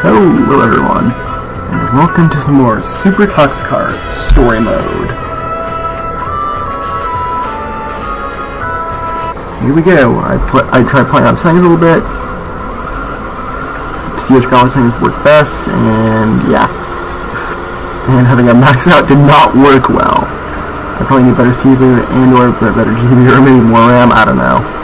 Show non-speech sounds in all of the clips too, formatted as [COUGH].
Hello everyone, and welcome to some more Super Kart Story Mode. Here we go. I put I tried playing out settings a little bit to see which graphics settings work best, and yeah. And having a max out did not work well. I probably need better CPU and or better GPU or maybe more RAM, I don't know.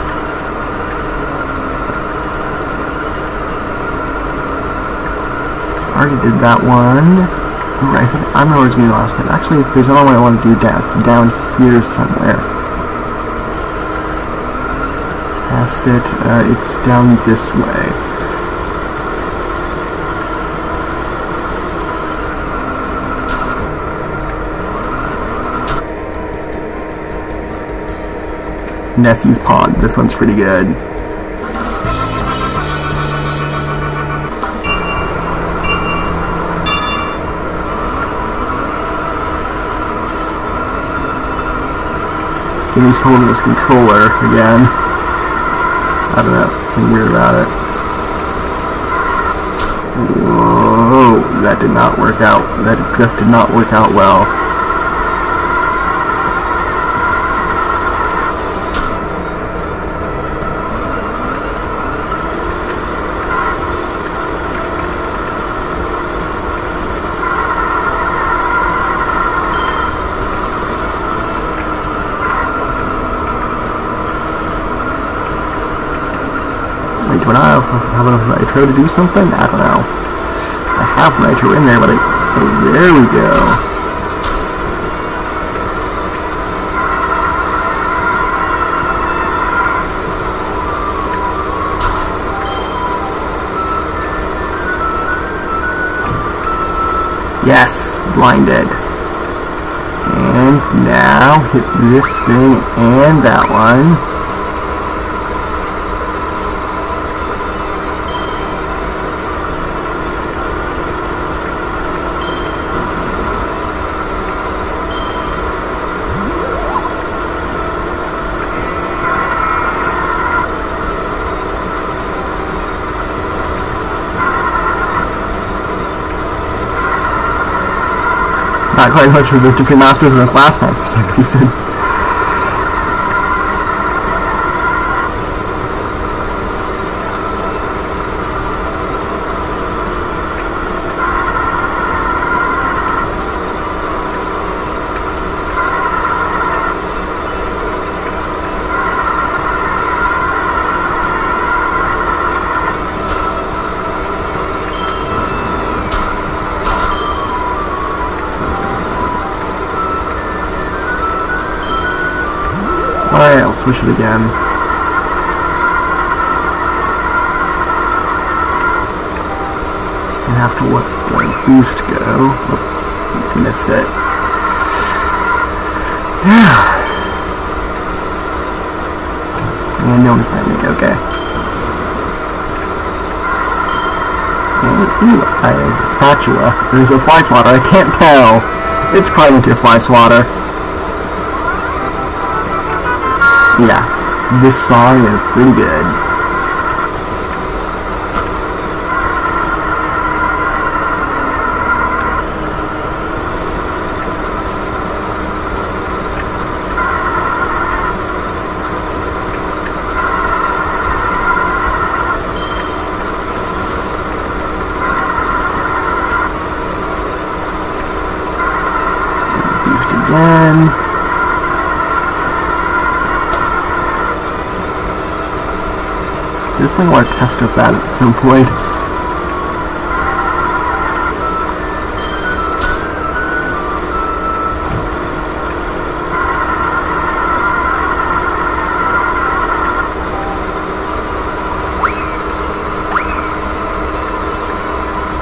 Already did that one. I think I remember be last time. Actually, there's another one I want to do down. It's down here somewhere. Past it. Uh, it's down this way. Nessie's Pond. This one's pretty good. Jimmy's holding his controller again. I don't know, something weird about it. Whoa, that did not work out. That drift did not work out well. Wait, do I have enough nitro to do something? I don't know. I have nitro in there, but I... Oh, there we go. Yes, blinded. And now hit this thing and that one. Not quite much as those different masters was last time for some reason. Alright, I'll switch it again. I have to let my boost go. Oh, missed it. Yeah. And no one's fighting it, okay. Ooh, I have a spatula. There's a fly swatter, I can't tell. It's probably a fly swatter. Yeah, this song is pretty good. Boost again. This thing want to test with that at some point.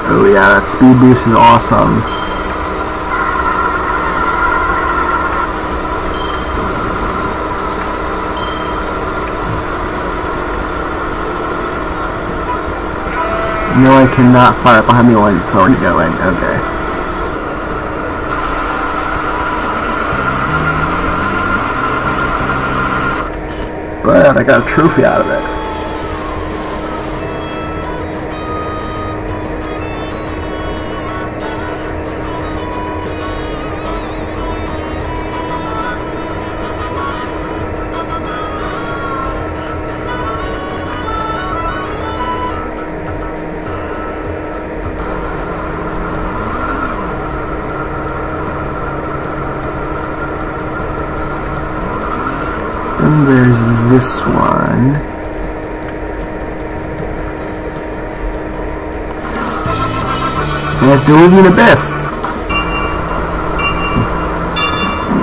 Oh yeah, that speed boost is awesome. No, I cannot fire behind me when it's already going. Okay. But I got a trophy out of it. Use this one. Antediluvian Abyss!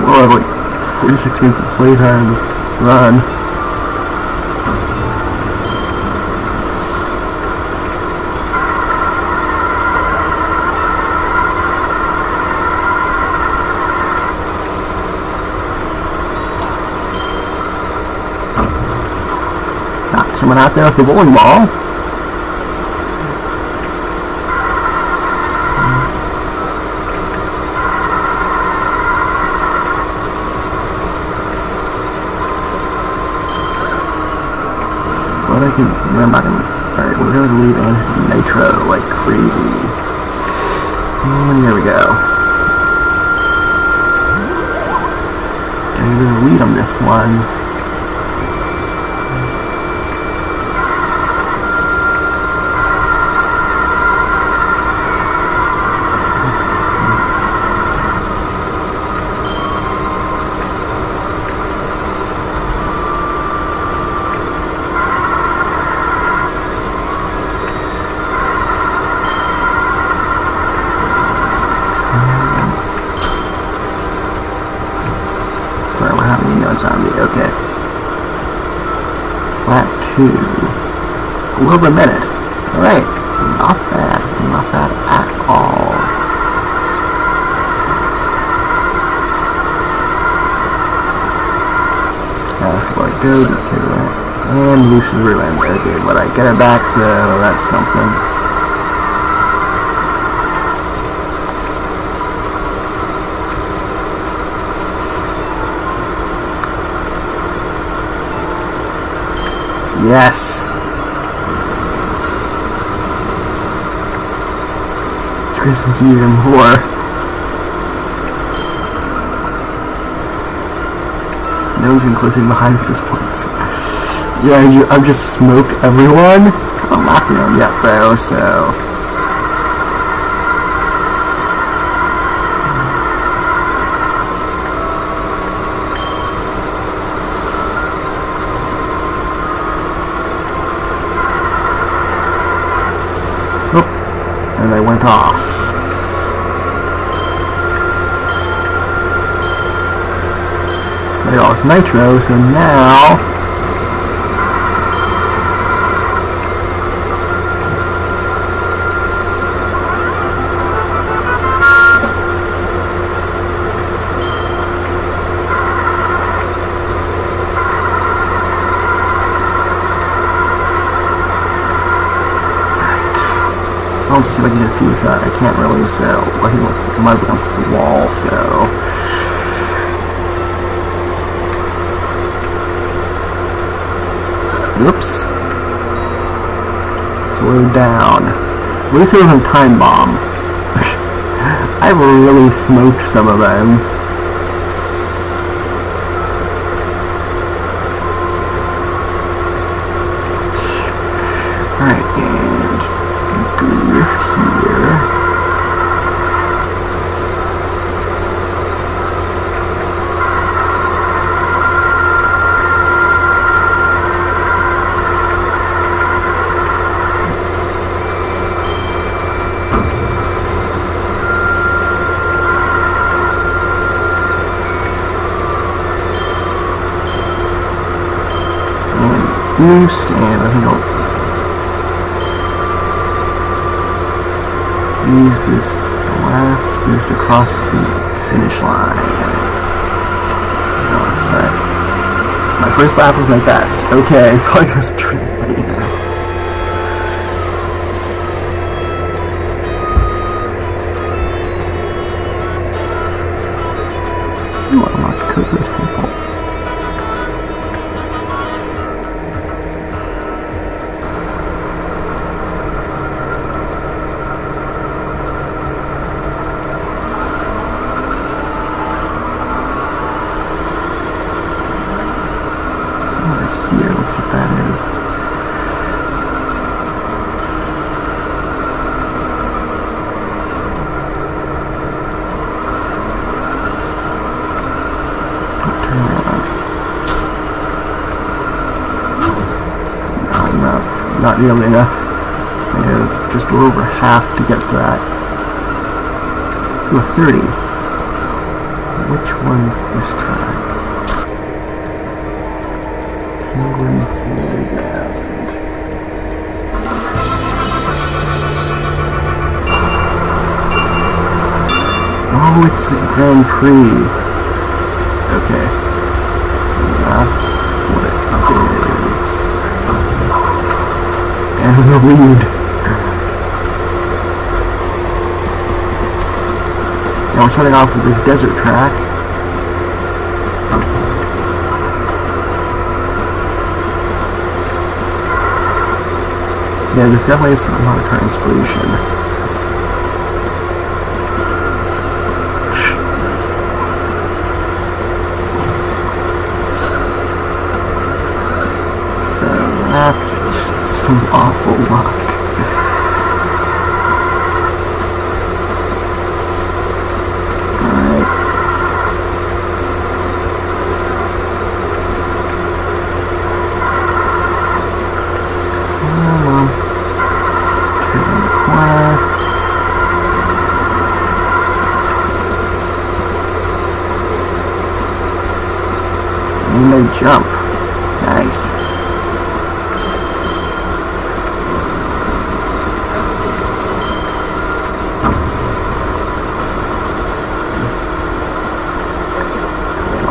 Well, I have like 46 minutes of playtime this run. Someone out there with the bowling ball. But I can. I can, Alright, we're gonna lead in Nitro like crazy. Mm, and there we go. I'm Gonna lead on this one. Sorry, what happened? You know it's on me. Okay. Lap two. A little over a minute. Alright. Not bad. Not bad at all. Uh, like go to that. And Lucius Ruin. Okay, but I get it back, so that's something. Yes. Chris is even more. No one's been closing behind me at this point. Yeah, you, I've just smoked everyone. I'm not them yet though, so. Nitro, so now I'll see if I can get through that. I can't really, so I think have gone through the wall, so. Whoops. Slow down. At least it wasn't Time Bomb. [LAUGHS] I've really smoked some of them. And boost, and I think I'll use this last boost across the finish line. No, right. Uh, my first lap was my best. Okay, [LAUGHS] probably just turn nearly enough. Have just a little over half to get to that. Ooh, 30. Which one's this track? Penguin Playground. Oh, it's a Grand Prix. Okay. That's what it is. And the lead. Now we're starting off with this desert track. Yeah, there's definitely a lot of car inspiration. [SIGHS] Uh, that's just some awful luck. Alright. Come on. Turn the corner. And they jump. Nice.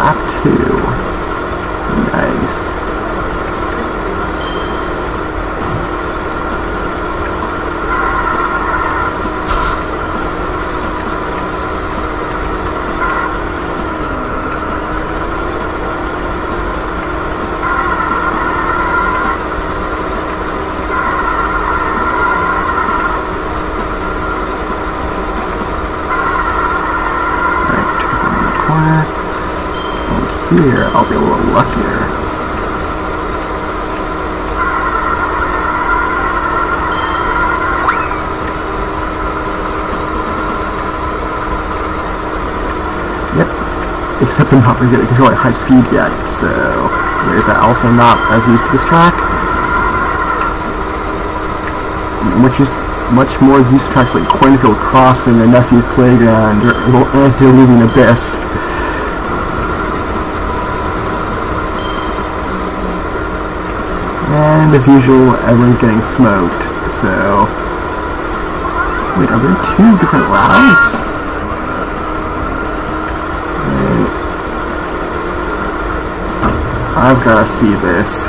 lap two. Nice. Alright, turn the corner. And here, I'll be a little luckier. Yep. Except I'm not really good at controlling high speed yet, so there's that also not as used to this track. Which is much more used to tracks like Cornfield Crossing and Nessie's Playground or Antediluvian Abyss. And as usual, everyone's getting smoked, so... Wait, are there two different routes? I've gotta see this.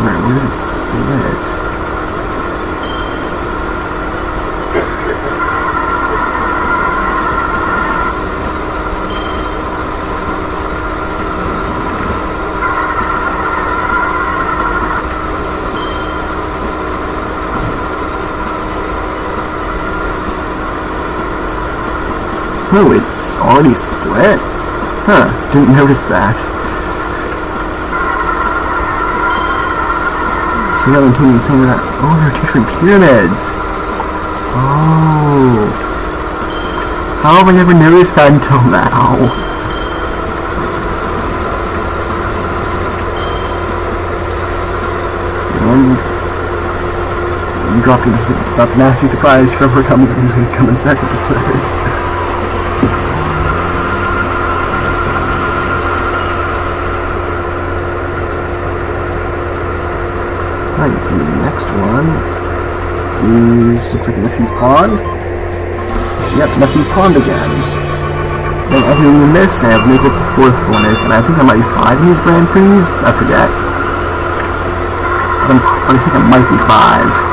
Where, where does it split? Oh, it's already split? Huh, didn't [LAUGHS] notice that. So now the team is saying that, oh, they're different pyramids. Oh. How have I never noticed that until now? Dropped into about the nasty surprise, whoever comes is in second or third. Right, the is looks like Nessie's Pond. Yep, Nessie's Pond again. And other than this, I have no what the fourth one is, and I think there might be five in these Grand Prix. I forget. But I think it might be five.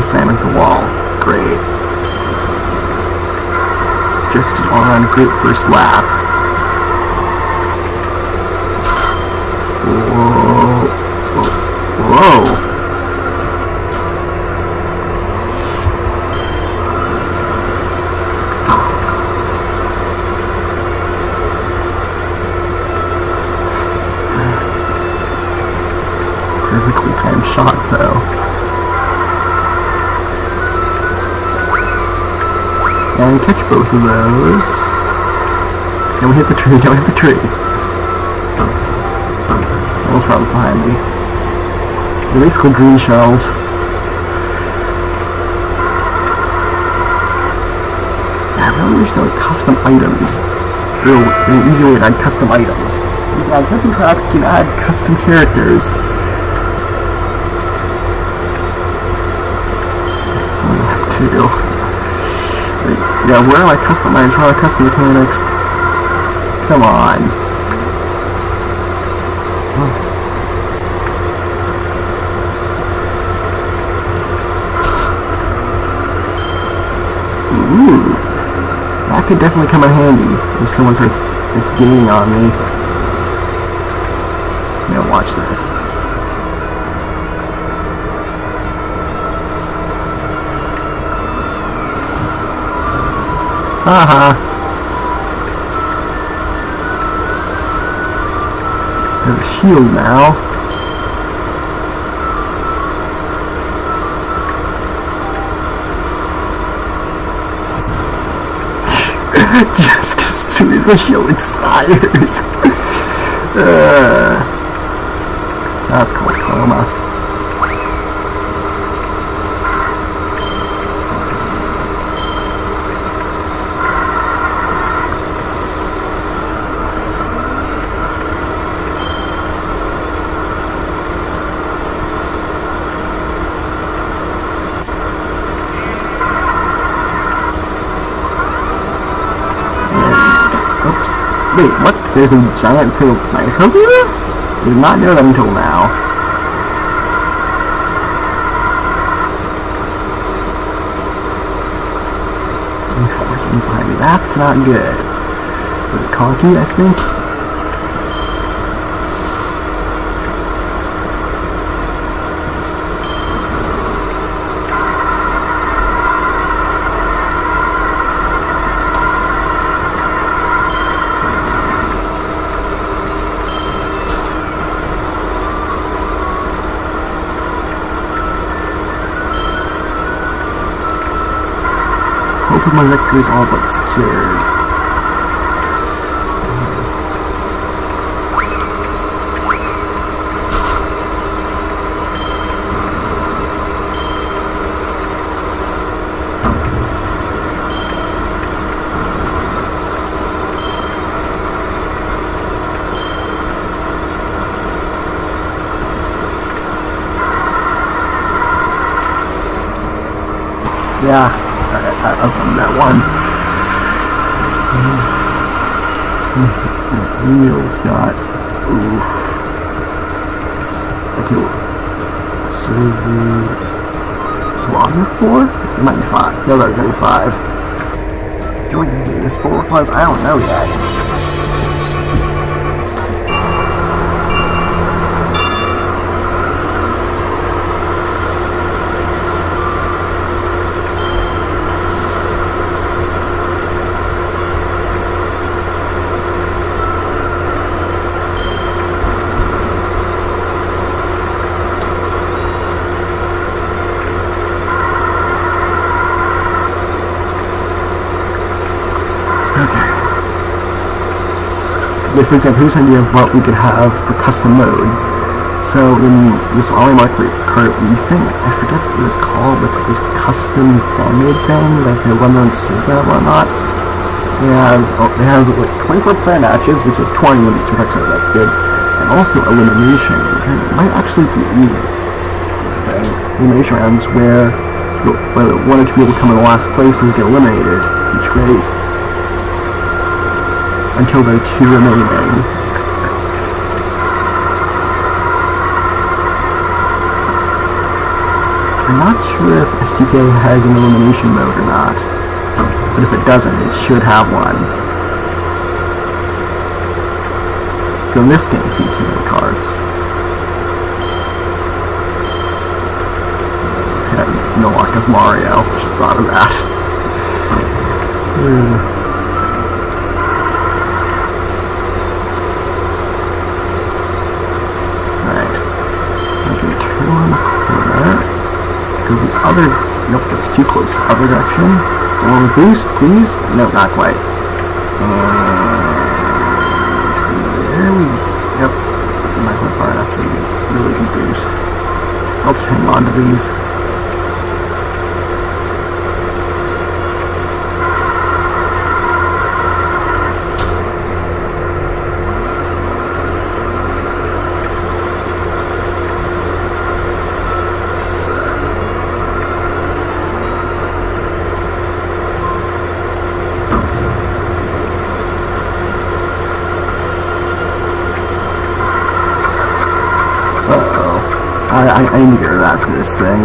Somebody slamming the wall. Great. Just an all-round great first lap. Whoa. Whoa. Whoa. Perfectly timed shot, though. And catch both of those. And we hit the tree, [LAUGHS] and we hit the tree. Almost froze behind me. They're basically green shells. I really wish there were custom items. Real, an easy way to add custom items. You can add custom tracks, you can add custom characters. That's only have two. Yeah, where are my custom? Where are custom mechanics? Come on. Ooh. That could definitely come in handy if someone starts it's gaining on me. Now watch this. Haha. There's a shield now. [LAUGHS] Just as soon as the shield expires. [LAUGHS] uh, that's called karma. Oops. Wait, what? There's a giant nitro here? Did not know that until now. Horseman's behind me. That's not good. Bit cocky, I think. Hopefully my victory is all but secured. Yeah, I opened that one. Zeal's got. Oof. Okay. So the Slaughter four? Might be five. No, there's gonna be five. Think it's four or five? I don't know yet. Yeah, for example, here's an idea of what we could have for custom modes. So in this Ollie Mark cart thing, I forget what it's called, but it's like this custom fan-made thing that they run their own server and whatnot. They have oh, they have like 24 player matches, which are 20 limits to so that's good, and also elimination, which might actually be thing. Elimination rounds where, where one or two people come in the last places get eliminated each race until there are two remaining. I'm not sure if STK has an elimination mode or not, but if it doesn't, it should have one. So in this game, you can keep cards. Yeah, no luck as Mario. Just thought of that. Hmm. Alright. I can turn on the go the other. Nope, that's too close. Other direction. One boost, please. No, not quite. And there we. Yep. Not quite far enough to really good boost. I'll just hang on to these. I, I, need to of that for this thing. [SIGHS]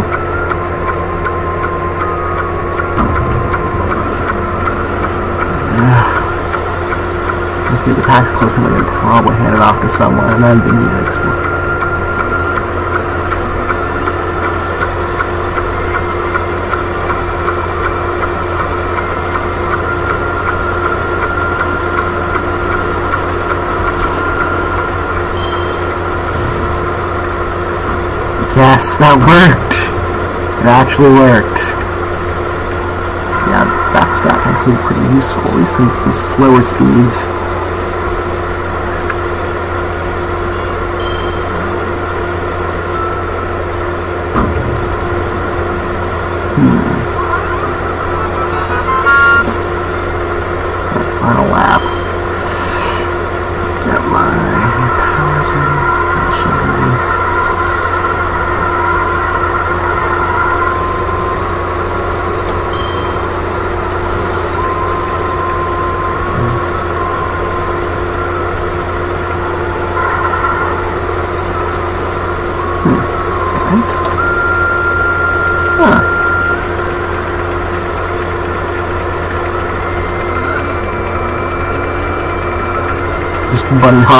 okay, the pack's close enough, I can probably hand it off to someone, and then they need to explode. Yes, that worked! It actually worked. Yeah, that's got actually pretty useful, at least in the slower speeds.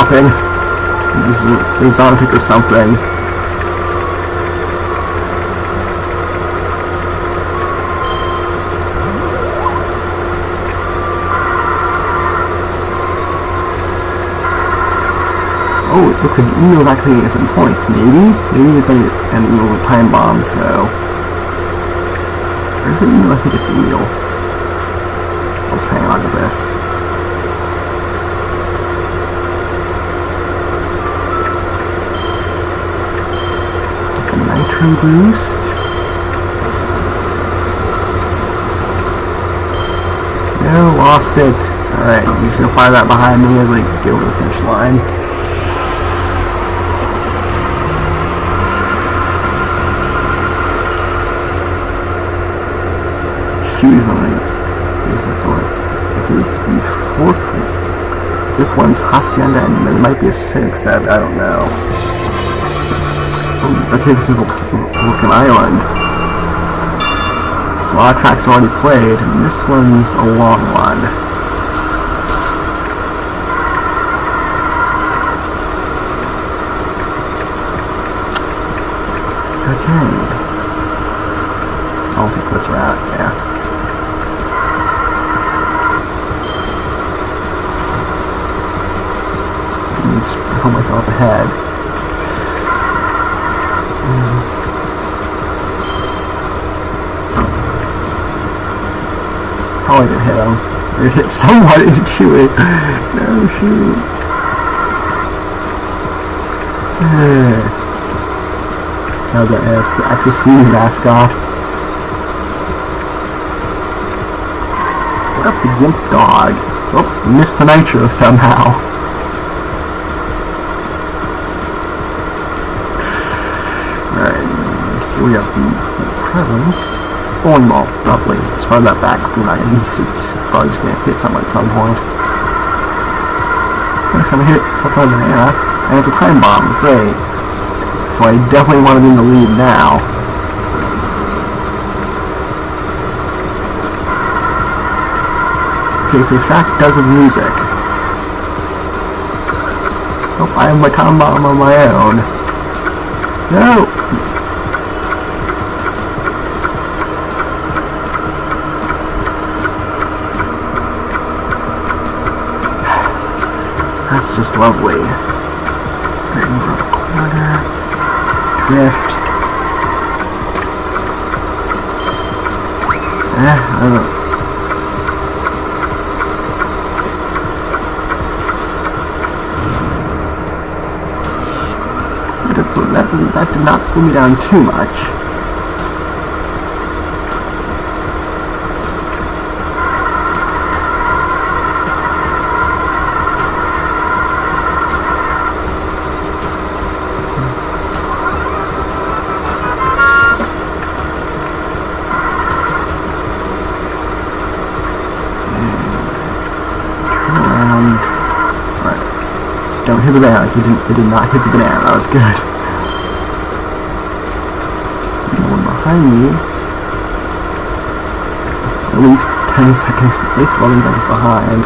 Hopping. Exotic or something. Oh, it looks like the Emule's actually getting some points, maybe? Maybe it's an Emule with time bomb, so. Where's the Emule? I think it's email. I'll just hang on to this. Boost. No, lost it. Alright, just gonna fire that behind me as I get over the finish line. Choose on it. Okay, the fourth one. This one's Hacienda and might be a sixth, I, I don't know. Okay, this is Volcan Island. A lot of tracks are already played, and this one's a long one. Okay. I'll take this route, yeah. Just pull myself ahead. I did hit him. I hit somebody [LAUGHS] actually. No shoot. [SIGHS] That is the XFC mascot. What up the Gimp Dog? Oh, missed the nitro somehow. [SIGHS] Alright, here we have the presence bowling ball, roughly. Spread that back if you're not going to use it. Probably just to hit someone at some point. Next time I hit something banana, and it's a time bomb. Great. So I definitely want to be in the lead now. Okay, so this track does have music. Oh, I have my time bomb on my own. No! Just lovely. Right, corner. Drift. Eh, I don't. That, that, that did not slow me down too much. Don't hit the banana. He didn't. He did not hit the banana. That was good. No one behind me. At least 10 seconds. At least 11 seconds behind.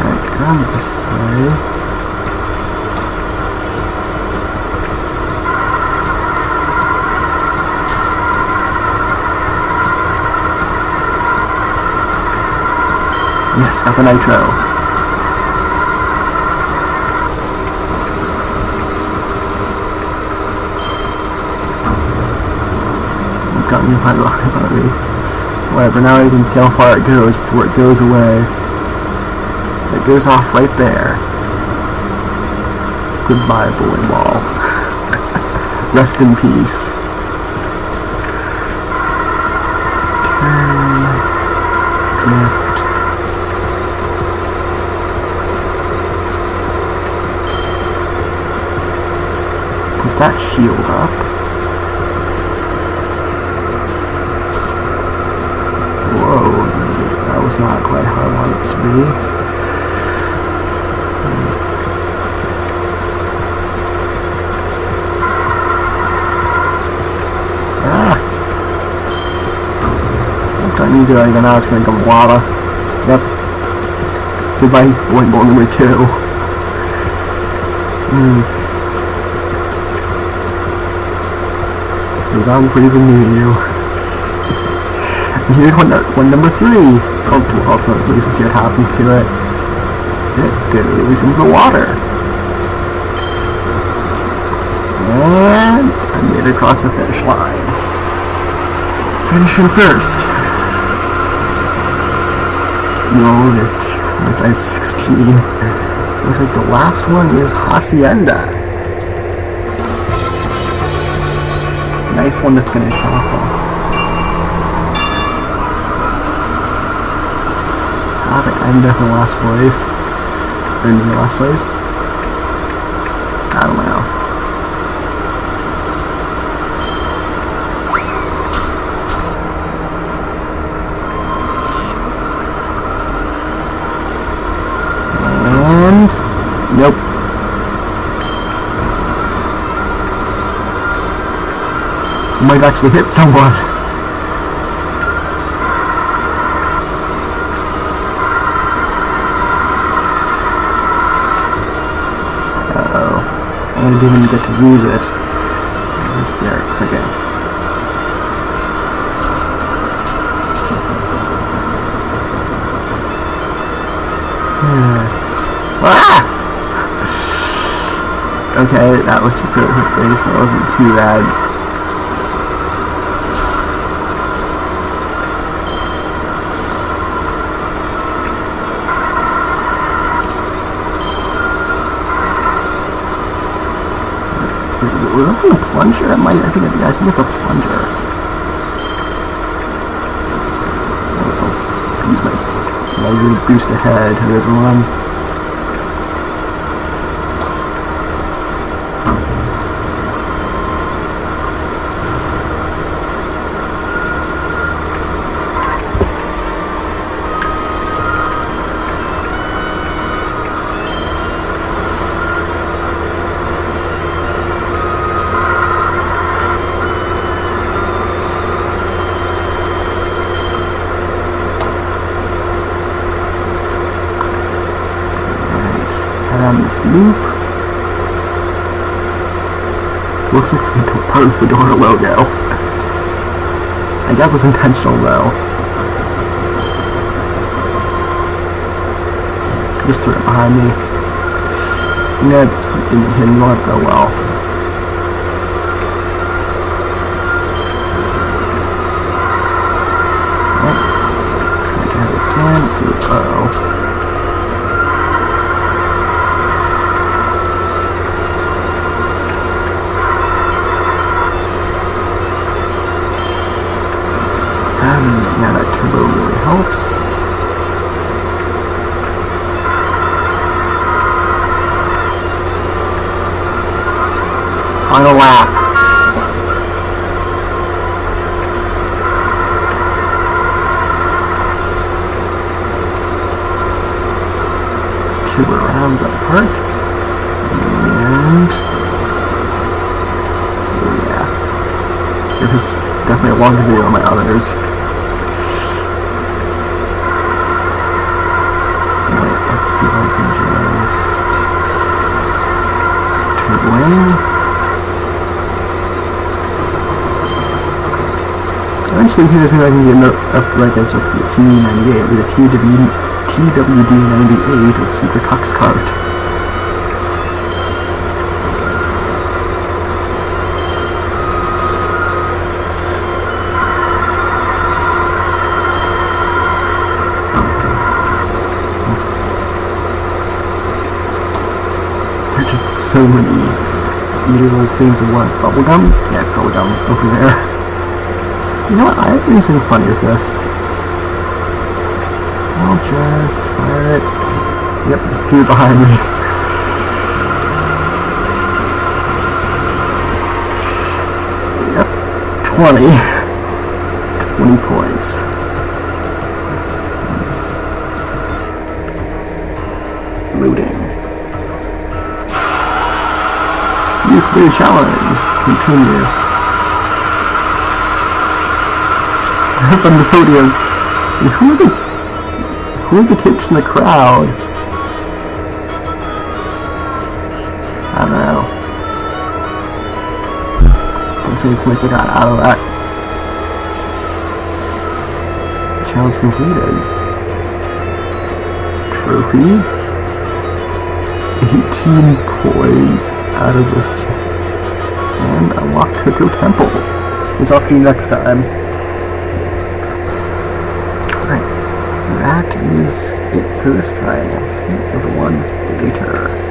Alright, come this way. Yes, got the nitro. I've gotten my line already. Whatever, now you can see how far it goes before it goes away. It goes off right there. Goodbye, bowling ball. [LAUGHS] Rest in peace. Turn. Drift. That shield up. Whoa, that was not quite how I wanted it to be. Ah! Don't need to do anything now, it's gonna come lava. Yep. Goodbye, point ball number two. Hmm. Without even near you. And here's one, uh, one number three. I'll, I'll see what happens to it. It goes into the water. And I made it across the finish line. Finishing first. No, I have 16. Looks like the last one is Hacienda. Nice one to finish off on. Think I'm definitely last place. in the last place. I don't know. And nope. Might actually hit someone. Uh-oh. I didn't even get to use it. It's there. Okay. [SIGHS] ah! [SIGHS] Okay, that looked pretty, so it wasn't too bad. Was that a plunger? That might, I think, it, yeah, I think it's a plunger. use my, really boost ahead everyone. Loop. Looks like it's part of the Fedora logo. I got this intentional though. Just threw it behind me. No, didn't hit anyone. Oh well. Final lap. Two around the park. And... Yeah. It was definitely a longer video than my others. let's see if I can just turn away. Eventually, here's where I can get enough records of the T98 with a TW, TWD98 of Super Tux Kart. So many little things at once. Bubblegum? Yeah, it's bubblegum over there. You know what? I have anything funny with this. I'll just fire it. Yep, just it behind me. Yep, 20. 20 points. Looting. Nuclear challenge. Continue. [LAUGHS] up on the podium. Who are the who are the tips in the crowd? I don't know. Let's see many points I got out of that. Challenge completed. Trophy. 18 points out of this. And unlock Tokyo Temple. It's off to you next time. That is it for this time. I'll see everyone later.